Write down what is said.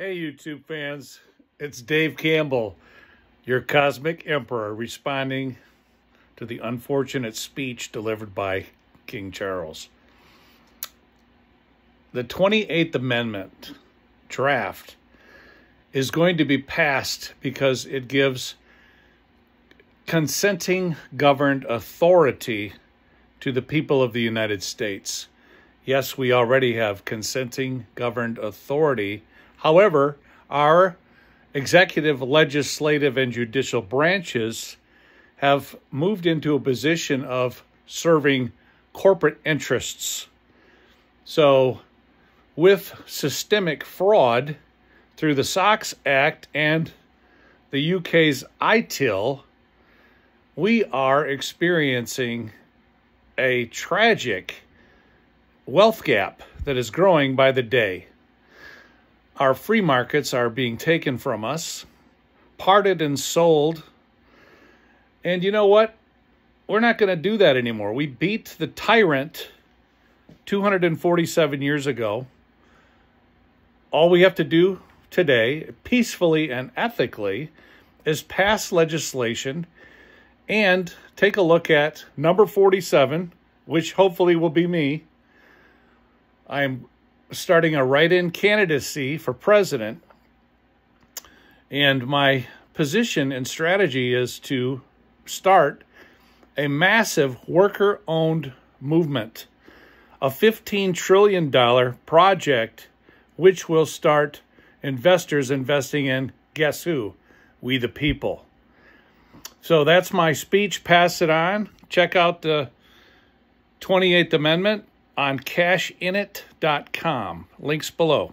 Hey, YouTube fans, it's Dave Campbell, your cosmic emperor, responding to the unfortunate speech delivered by King Charles. The 28th Amendment draft is going to be passed because it gives consenting governed authority to the people of the United States. Yes, we already have consenting governed authority However, our executive, legislative, and judicial branches have moved into a position of serving corporate interests. So, with systemic fraud through the SOX Act and the UK's ITIL, we are experiencing a tragic wealth gap that is growing by the day our free markets are being taken from us, parted and sold. And you know what? We're not going to do that anymore. We beat the tyrant 247 years ago. All we have to do today, peacefully and ethically, is pass legislation and take a look at number 47, which hopefully will be me. I'm starting a write in candidacy for president. And my position and strategy is to start a massive worker owned movement, a $15 trillion project, which will start investors investing in guess who? We the people. So that's my speech. Pass it on. Check out the 28th Amendment on cashinit.com. Links below.